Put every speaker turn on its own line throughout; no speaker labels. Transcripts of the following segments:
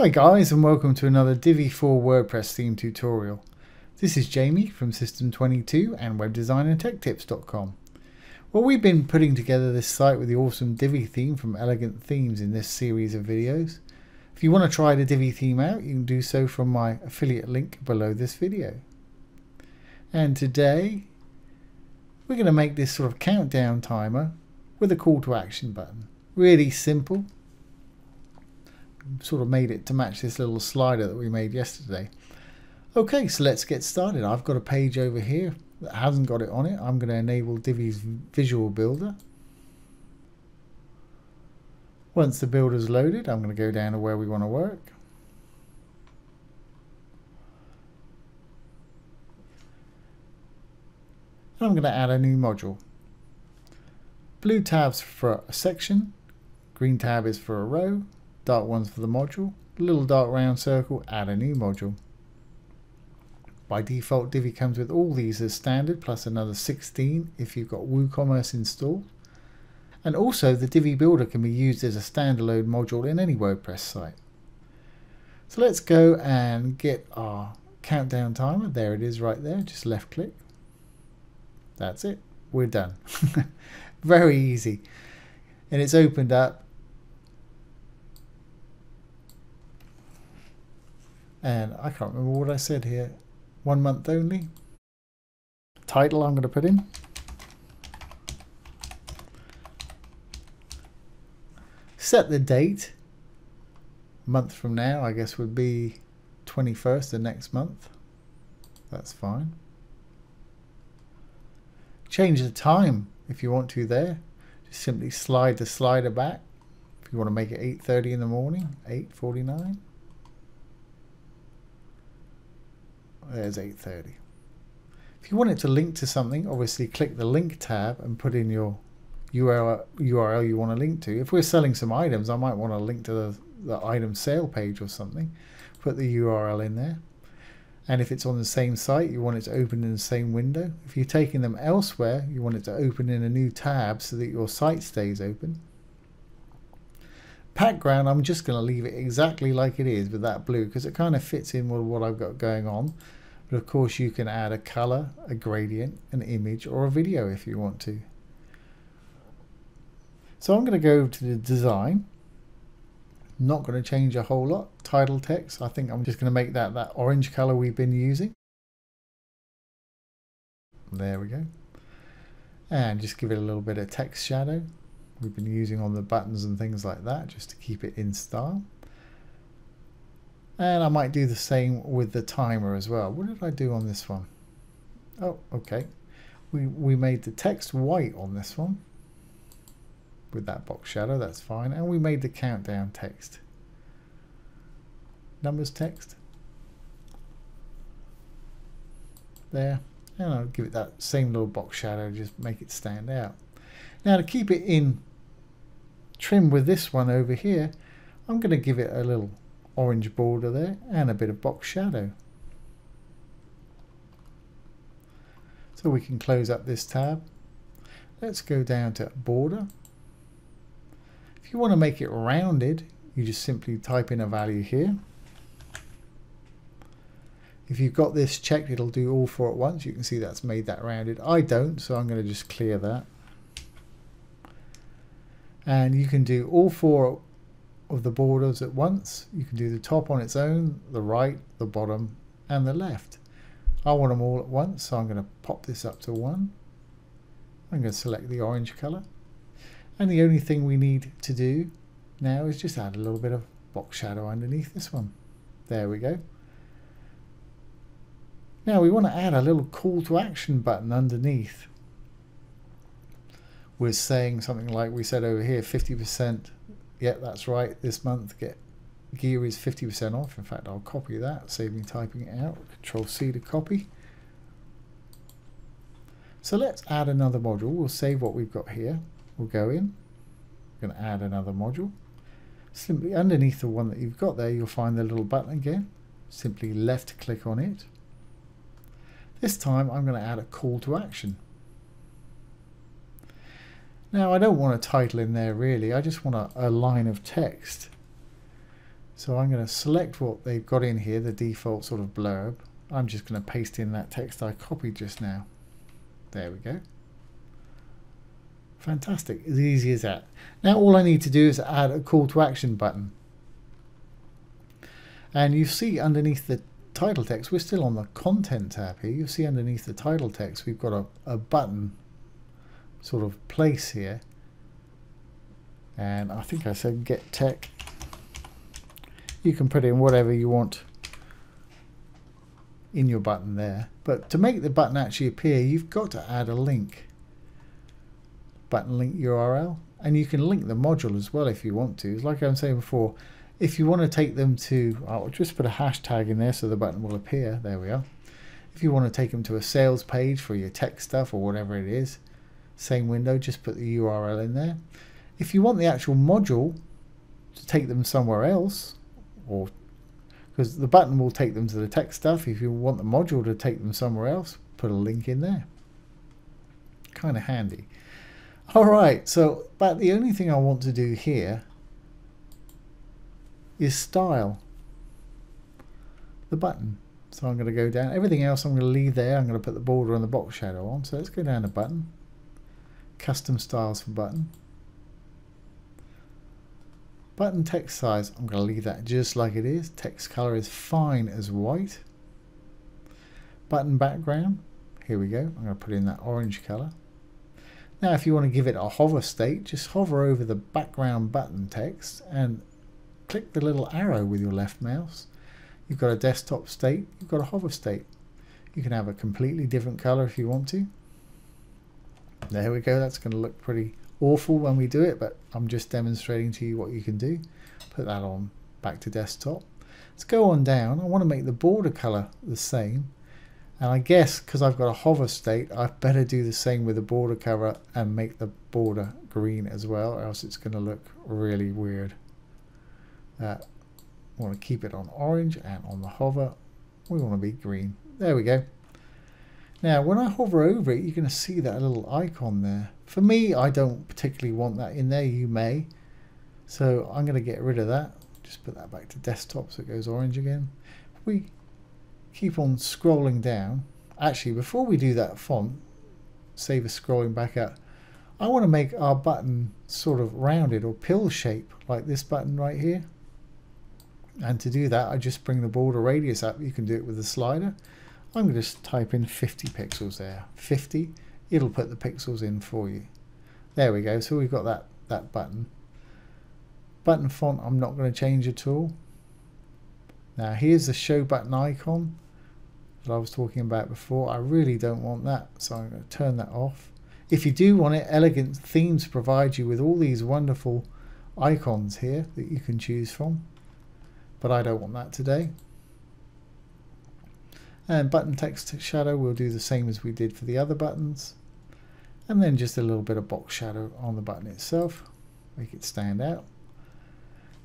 Hi guys and welcome to another Divi 4 WordPress theme tutorial. This is Jamie from System22 and webdesignandtechtips.com. Well we've been putting together this site with the awesome Divi theme from Elegant Themes in this series of videos. If you want to try the Divi theme out you can do so from my affiliate link below this video. And today we're going to make this sort of countdown timer with a call to action button. Really simple sort of made it to match this little slider that we made yesterday. Okay, so let's get started. I've got a page over here that hasn't got it on it. I'm going to enable Divi's Visual Builder. Once the builder's loaded, I'm going to go down to where we want to work. And I'm going to add a new module. Blue tabs for a section, green tab is for a row, dark ones for the module, little dark round circle, add a new module. By default, Divi comes with all these as standard, plus another 16 if you've got WooCommerce installed. And also, the Divi Builder can be used as a standalone module in any WordPress site. So let's go and get our countdown timer. There it is right there. Just left click. That's it. We're done. Very easy. And it's opened up and I can't remember what I said here. One month only. Title I'm going to put in. Set the date. Month from now, I guess, would be 21st of next month. That's fine. Change the time if you want to there. Just simply slide the slider back. If you want to make it 8.30 in the morning, 8.49. There's 8.30. If you want it to link to something, obviously click the link tab and put in your URL, you want to link to. If we're selling some items, I might want to link to the, the item sale page or something. Put the URL in there. And if it's on the same site, you want it to open in the same window. If you're taking them elsewhere, you want it to open in a new tab so that your site stays open. Background, I'm just going to leave it exactly like it is with that blue because it kind of fits in with what I've got going on. But of course you can add a color, a gradient, an image or a video if you want to. So I'm going to go to the design. Not going to change a whole lot. Title text, I think I'm just going to make that that orange color we've been using. There we go. And just give it a little bit of text shadow. We've been using on the buttons and things like that just to keep it in style. And I might do the same with the timer as well. What did I do on this one? Oh, okay. We, we made the text white on this one with that box shadow, that's fine. And we made the countdown text. Numbers text. There. And I'll give it that same little box shadow, just make it stand out. Now to keep it in trim with this one over here, I'm going to give it a little orange border there and a bit of box shadow. So we can close up this tab. Let's go down to border. If you want to make it rounded, you just simply type in a value here. If you've got this checked, it'll do all four at once. You can see that's made that rounded. I don't, so I'm going to just clear that. And you can do all four of the borders at once. You can do the top on its own, the right, the bottom, and the left. I want them all at once, so I'm going to pop this up to one. I'm going to select the orange color. And the only thing we need to do now is just add a little bit of box shadow underneath this one. There we go. Now we want to add a little call to action button underneath. We're saying something like we said over here, 50% yeah, that's right. This month, get gear is 50% off. In fact, I'll copy that, save me typing it out. Control C to copy. So let's add another module. We'll save what we've got here. We'll go in. We're going to add another module. Simply underneath the one that you've got there, you'll find the little button again. Simply left click on it. This time I'm going to add a call to action. Now I don't want a title in there really, I just want a, a line of text. So I'm going to select what they've got in here, the default sort of blurb. I'm just going to paste in that text I copied just now. There we go. Fantastic, as easy as that. Now all I need to do is add a call to action button. And you see underneath the title text, we're still on the content tab here. You'll see underneath the title text, we've got a, a button sort of place here. And I think I said get tech. You can put in whatever you want in your button there. But to make the button actually appear, you've got to add a link. Button link URL. And you can link the module as well if you want to. Like I was saying before, if you want to take them to, I'll just put a hashtag in there so the button will appear. There we are. If you want to take them to a sales page for your tech stuff or whatever it is, same window, just put the URL in there. If you want the actual module to take them somewhere else, or because the button will take them to the text stuff, if you want the module to take them somewhere else, put a link in there. Kind of handy. All right, so but the only thing I want to do here is style the button. So I'm going to go down. Everything else I'm going to leave there. I'm going to put the border and the box shadow on. So let's go down to button. Custom styles for button. Button text size, I'm going to leave that just like it is. Text color is fine as white. Button background, here we go. I'm going to put in that orange color. Now if you want to give it a hover state, just hover over the background button text and click the little arrow with your left mouse. You've got a desktop state, you've got a hover state. You can have a completely different color if you want to. There we go, that's going to look pretty awful when we do it, but I'm just demonstrating to you what you can do. Put that on back to desktop. Let's go on down. I want to make the border color the same. And I guess because I've got a hover state, I better do the same with the border cover and make the border green as well, or else it's going to look really weird. Uh, want to keep it on orange and on the hover we want to be green. There we go. Now when I hover over it you're going to see that little icon there. For me I don't particularly want that in there, you may. So I'm going to get rid of that. Just put that back to desktop so it goes orange again. If we keep on scrolling down, actually before we do that font, save us scrolling back up, I want to make our button sort of rounded or pill shape like this button right here. And to do that, I just bring the border radius up. You can do it with the slider. I'm going to just type in 50 pixels there. 50. It'll put the pixels in for you. There we go. So we've got that, that button. Button font I'm not going to change at all. Now here's the show button icon that I was talking about before. I really don't want that. So I'm going to turn that off. If you do want it, Elegant Themes provide you with all these wonderful icons here that you can choose from but I don't want that today. And button text shadow we'll do the same as we did for the other buttons. And then just a little bit of box shadow on the button itself, make it stand out.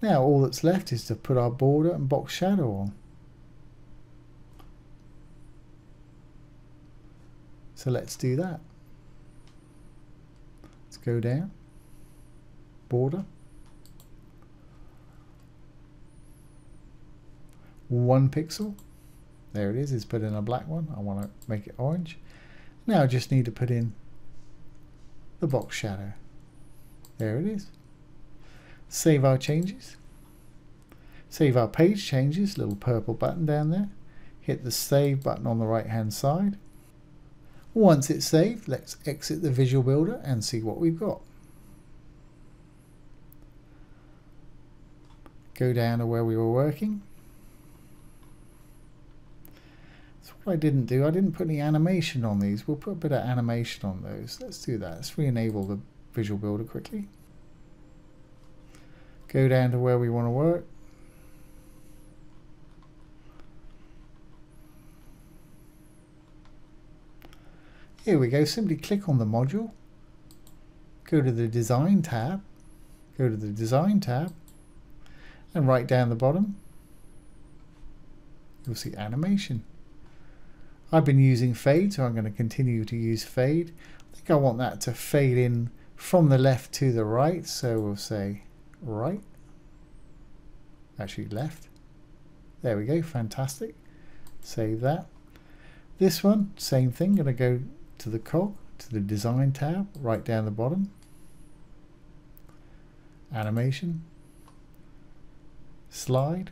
Now all that's left is to put our border and box shadow on. So let's do that. Let's go down, border, one pixel. There it is, it's put in a black one. I want to make it orange. Now I just need to put in the box shadow. There it is. Save our changes. Save our page changes, little purple button down there. Hit the save button on the right hand side. Once it's saved, let's exit the Visual Builder and see what we've got. Go down to where we were working I didn't do, I didn't put any animation on these. We'll put a bit of animation on those. Let's do that. Let's re-enable the Visual Builder quickly. Go down to where we want to work. Here we go. Simply click on the module. Go to the Design tab. Go to the Design tab. And right down the bottom, you'll see Animation. I've been using fade, so I'm going to continue to use fade. I think I want that to fade in from the left to the right, so we'll say right. actually left. There we go, fantastic. Save that. This one, same thing, going to go to the cog, to the design tab, right down the bottom. Animation. Slide.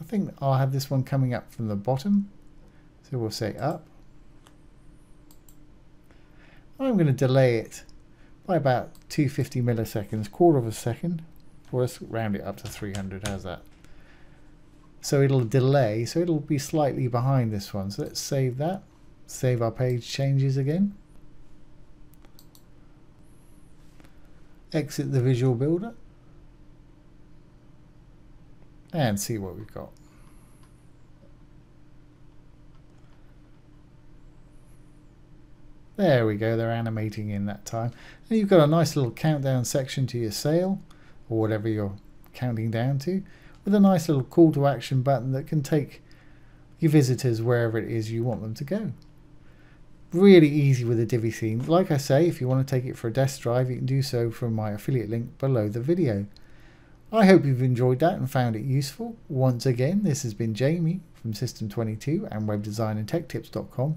I think I'll have this one coming up from the bottom. So we'll say up. I'm going to delay it by about 250 milliseconds, quarter of a second. Or let's round it up to 300, how's that? So it'll delay, so it'll be slightly behind this one. So let's save that. Save our page changes again. Exit the visual builder. And see what we've got. There we go, they're animating in that time. And you've got a nice little countdown section to your sale, or whatever you're counting down to, with a nice little call to action button that can take your visitors wherever it is you want them to go. Really easy with a Divi theme. Like I say, if you want to take it for a test drive, you can do so from my affiliate link below the video. I hope you've enjoyed that and found it useful. Once again, this has been Jamie from System22 and WebDesignAndTechTips.com.